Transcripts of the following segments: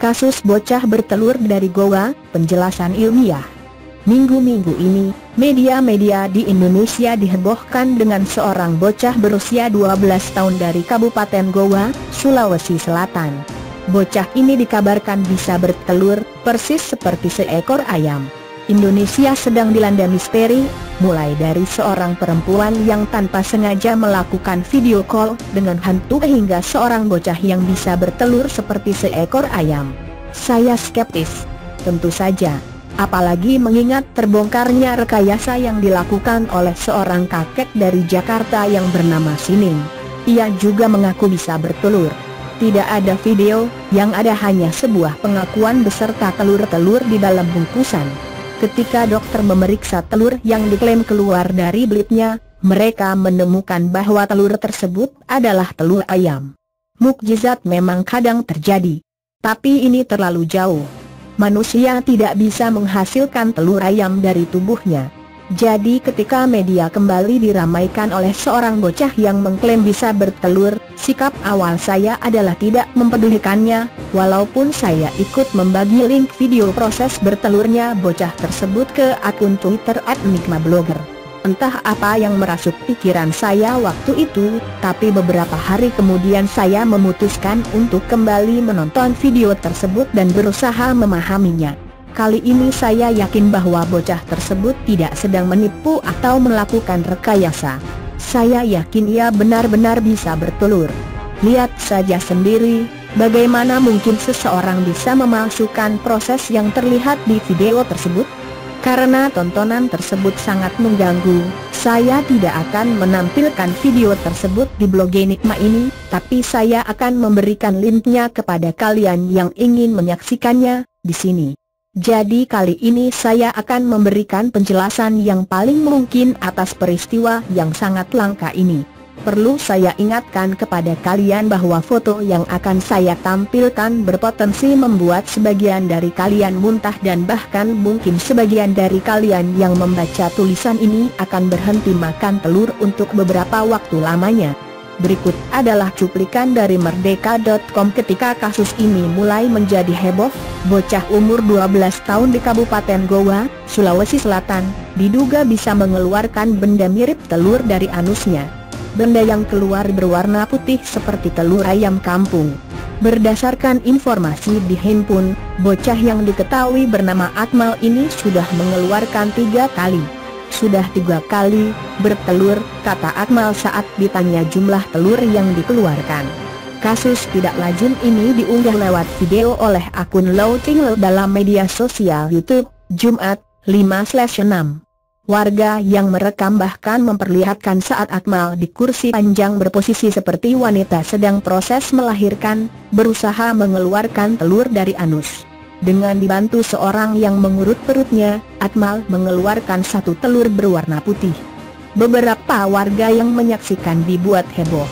Kasus bocah bertelur dari Goa, penjelasan ilmiah. Minggu-minggu ini, media-media di Indonesia dihebohkan dengan seorang bocah berusia 12 tahun dari Kabupaten Goa, Sulawesi Selatan. Bocah ini dikabarkan bisa bertelur, persis seperti seekor ayam. Indonesia sedang dilanda misteri, mulai dari seorang perempuan yang tanpa sengaja melakukan video call dengan hantu hingga seorang bocah yang bisa bertelur seperti seekor ayam. Saya skeptis. Tentu saja. Apalagi mengingat terbongkarnya rekayasa yang dilakukan oleh seorang kakek dari Jakarta yang bernama Sining. Ia juga mengaku bisa bertelur. Tidak ada video, yang ada hanya sebuah pengakuan beserta telur-telur di dalam bungkusan. Ketika dokter memeriksa telur yang diklaim keluar dari belitnya, mereka menemukan bahwa telur tersebut adalah telur ayam. Mukjizat memang kadang terjadi. Tapi ini terlalu jauh. Manusia tidak bisa menghasilkan telur ayam dari tubuhnya. Jadi ketika media kembali diramaikan oleh seorang bocah yang mengklaim bisa bertelur, sikap awal saya adalah tidak mempedulikannya, walaupun saya ikut membagi link video proses bertelurnya bocah tersebut ke akun Twitter @enigmablogger. Entah apa yang merasuk pikiran saya waktu itu, tapi beberapa hari kemudian saya memutuskan untuk kembali menonton video tersebut dan berusaha memahaminya. Kali ini saya yakin bahwa bocah tersebut tidak sedang menipu atau melakukan rekayasa. Saya yakin ia benar-benar bisa bertelur. Lihat saja sendiri, bagaimana mungkin seseorang bisa memasukkan proses yang terlihat di video tersebut? Karena tontonan tersebut sangat mengganggu, saya tidak akan menampilkan video tersebut di blog Enigma ini, tapi saya akan memberikan linknya kepada kalian yang ingin menyaksikannya, di sini. Jadi kali ini saya akan memberikan penjelasan yang paling mungkin atas peristiwa yang sangat langka ini. Perlu saya ingatkan kepada kalian bahwa foto yang akan saya tampilkan berpotensi membuat sebagian dari kalian muntah dan bahkan mungkin sebagian dari kalian yang membaca tulisan ini akan berhenti makan telur untuk beberapa waktu lamanya. Berikut adalah cuplikan dari Merdeka.com ketika kasus ini mulai menjadi heboh, bocah umur 12 tahun di Kabupaten Goa, Sulawesi Selatan, diduga bisa mengeluarkan benda mirip telur dari anusnya. Benda yang keluar berwarna putih seperti telur ayam kampung. Berdasarkan informasi di handphone, bocah yang diketahui bernama Akmal ini sudah mengeluarkan tiga kali sudah tiga kali bertelur, kata Akmal saat ditanya jumlah telur yang dikeluarkan. Kasus tidak lazim ini diunggah lewat video oleh akun Ting dalam media sosial YouTube, Jumat, 5/6. Warga yang merekam bahkan memperlihatkan saat Akmal di kursi panjang berposisi seperti wanita sedang proses melahirkan, berusaha mengeluarkan telur dari anus. Dengan dibantu seorang yang mengurut perutnya, Akmal mengeluarkan satu telur berwarna putih. Beberapa warga yang menyaksikan dibuat heboh.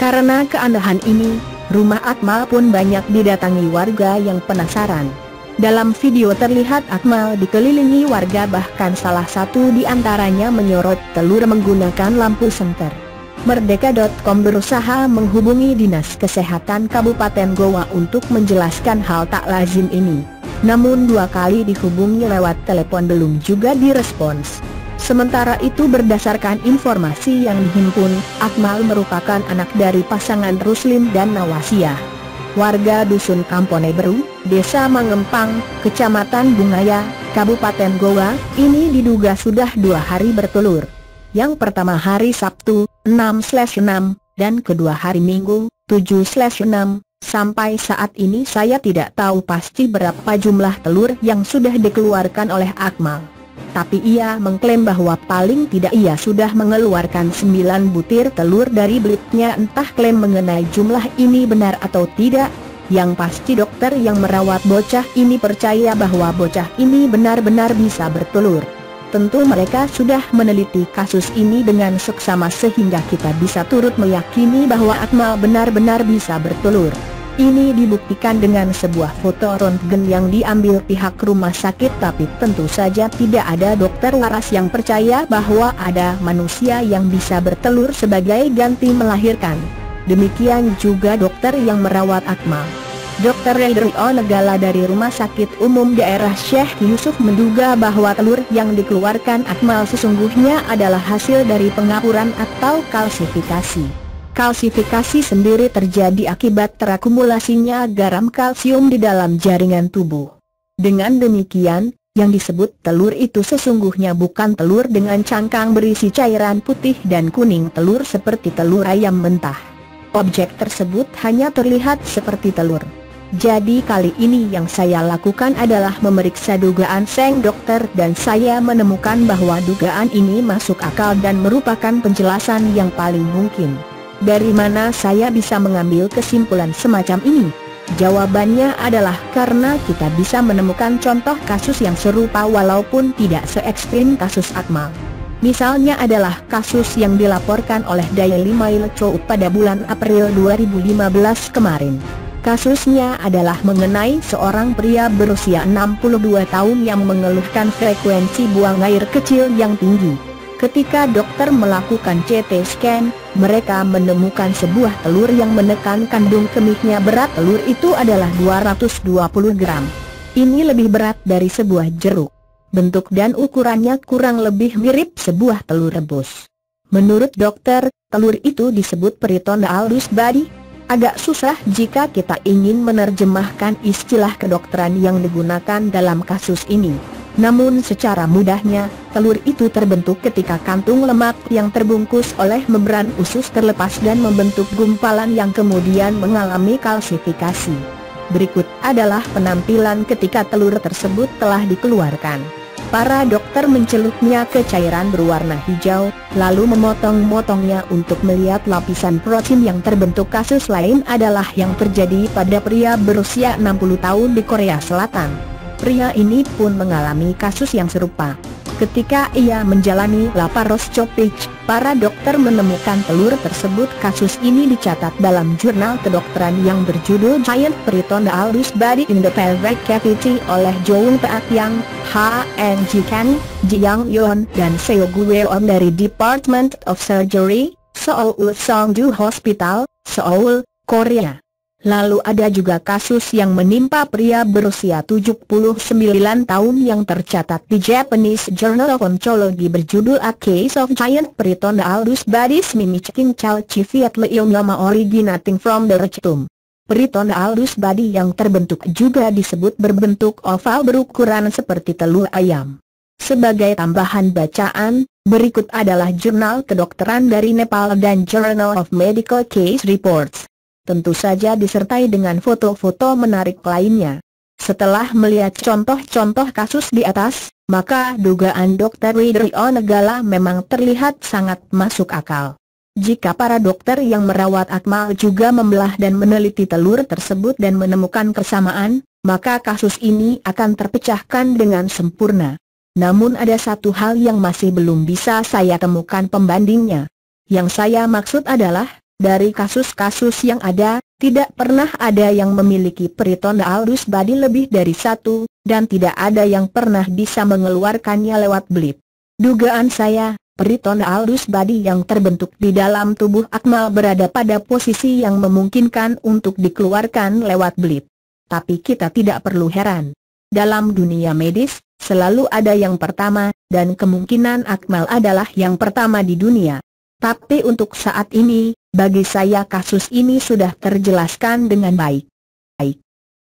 Karena keanehan ini, rumah Akmal pun banyak didatangi warga yang penasaran. Dalam video terlihat Akmal dikelilingi warga bahkan salah satu di antaranya menyorot telur menggunakan lampu senter. Merdeka.com berusaha menghubungi Dinas Kesehatan Kabupaten Goa untuk menjelaskan hal tak lazim ini. Namun dua kali dihubungi lewat telepon belum juga direspons. Sementara itu berdasarkan informasi yang dihimpun, Akmal merupakan anak dari pasangan Ruslim dan Nawasiyah. Warga Dusun Kampone Beru, Desa Mangempang, Kecamatan Bungaya, Kabupaten Goa, ini diduga sudah dua hari bertelur. Yang pertama hari Sabtu, 6/6, dan kedua hari Minggu, 7/6. Sampai saat ini saya tidak tahu pasti berapa jumlah telur yang sudah dikeluarkan oleh Akmal. Tapi ia mengklaim bahwa paling tidak ia sudah mengeluarkan 9 butir telur dari belitnya entah klaim mengenai jumlah ini benar atau tidak, yang pasti dokter yang merawat bocah ini percaya bahwa bocah ini benar-benar bisa bertelur. Tentu mereka sudah meneliti kasus ini dengan seksama sehingga kita bisa turut meyakini bahwa Akmal benar-benar bisa bertelur. Ini dibuktikan dengan sebuah foto röntgen yang diambil pihak rumah sakit tapi tentu saja tidak ada dokter waras yang percaya bahwa ada manusia yang bisa bertelur sebagai ganti melahirkan. Demikian juga dokter yang merawat Akmal. Dr. Redrio Negala dari Rumah Sakit Umum Daerah Syekh Yusuf menduga bahwa telur yang dikeluarkan Akmal sesungguhnya adalah hasil dari pengapuran atau kalsifikasi. Kalsifikasi sendiri terjadi akibat terakumulasinya garam kalsium di dalam jaringan tubuh. Dengan demikian, yang disebut telur itu sesungguhnya bukan telur dengan cangkang berisi cairan putih dan kuning telur seperti telur ayam mentah. Objek tersebut hanya terlihat seperti telur. Jadi kali ini yang saya lakukan adalah memeriksa dugaan Seng Dokter dan saya menemukan bahwa dugaan ini masuk akal dan merupakan penjelasan yang paling mungkin. Dari mana saya bisa mengambil kesimpulan semacam ini? Jawabannya adalah karena kita bisa menemukan contoh kasus yang serupa walaupun tidak se ekstrim kasus Akmal. Misalnya adalah kasus yang dilaporkan oleh Daily Mail Chow pada bulan April 2015 kemarin. Kasusnya adalah mengenai seorang pria berusia 62 tahun yang mengeluhkan frekuensi buang air kecil yang tinggi. Ketika dokter melakukan CT scan, mereka menemukan sebuah telur yang menekan kandung kemihnya berat telur itu adalah 220 gram. Ini lebih berat dari sebuah jeruk. Bentuk dan ukurannya kurang lebih mirip sebuah telur rebus. Menurut dokter, telur itu disebut periton aldus body, Agak susah jika kita ingin menerjemahkan istilah kedokteran yang digunakan dalam kasus ini. Namun secara mudahnya, telur itu terbentuk ketika kantung lemak yang terbungkus oleh membran usus terlepas dan membentuk gumpalan yang kemudian mengalami kalsifikasi. Berikut adalah penampilan ketika telur tersebut telah dikeluarkan. Para dokter mencelupnya ke cairan berwarna hijau, lalu memotong-motongnya untuk melihat lapisan protein yang terbentuk kasus lain adalah yang terjadi pada pria berusia 60 tahun di Korea Selatan. Pria ini pun mengalami kasus yang serupa. Ketika ia menjalani laparoscopy, para dokter menemukan telur tersebut. Kasus ini dicatat dalam jurnal kedokteran yang berjudul Giant Aldus Body in the Pelvic Cavity oleh Jung Peat Yang, H. N. Ji Ken, Jiang Yon dan Seo Gueon dari Department of Surgery, Seoul Songju Hospital, Seoul, Korea. Lalu ada juga kasus yang menimpa pria berusia 79 tahun yang tercatat di Japanese Journal of Oncology berjudul A Case of Giant Aldus Bodies Mimicking Chow Chiviat Originating from the Rectum. Aldus body yang terbentuk juga disebut berbentuk oval berukuran seperti telur ayam. Sebagai tambahan bacaan, berikut adalah jurnal kedokteran dari Nepal dan Journal of Medical Case Reports tentu saja disertai dengan foto-foto menarik lainnya. Setelah melihat contoh-contoh kasus di atas, maka dugaan Dr. Widrio Negala memang terlihat sangat masuk akal. Jika para dokter yang merawat Akmal juga membelah dan meneliti telur tersebut dan menemukan kesamaan, maka kasus ini akan terpecahkan dengan sempurna. Namun ada satu hal yang masih belum bisa saya temukan pembandingnya. Yang saya maksud adalah, dari kasus-kasus yang ada, tidak pernah ada yang memiliki periton aldus badi lebih dari satu, dan tidak ada yang pernah bisa mengeluarkannya lewat blip. Dugaan saya, periton aldus badi yang terbentuk di dalam tubuh Akmal berada pada posisi yang memungkinkan untuk dikeluarkan lewat blip. Tapi kita tidak perlu heran. Dalam dunia medis, selalu ada yang pertama, dan kemungkinan Akmal adalah yang pertama di dunia. Tapi untuk saat ini, bagi saya kasus ini sudah terjelaskan dengan baik.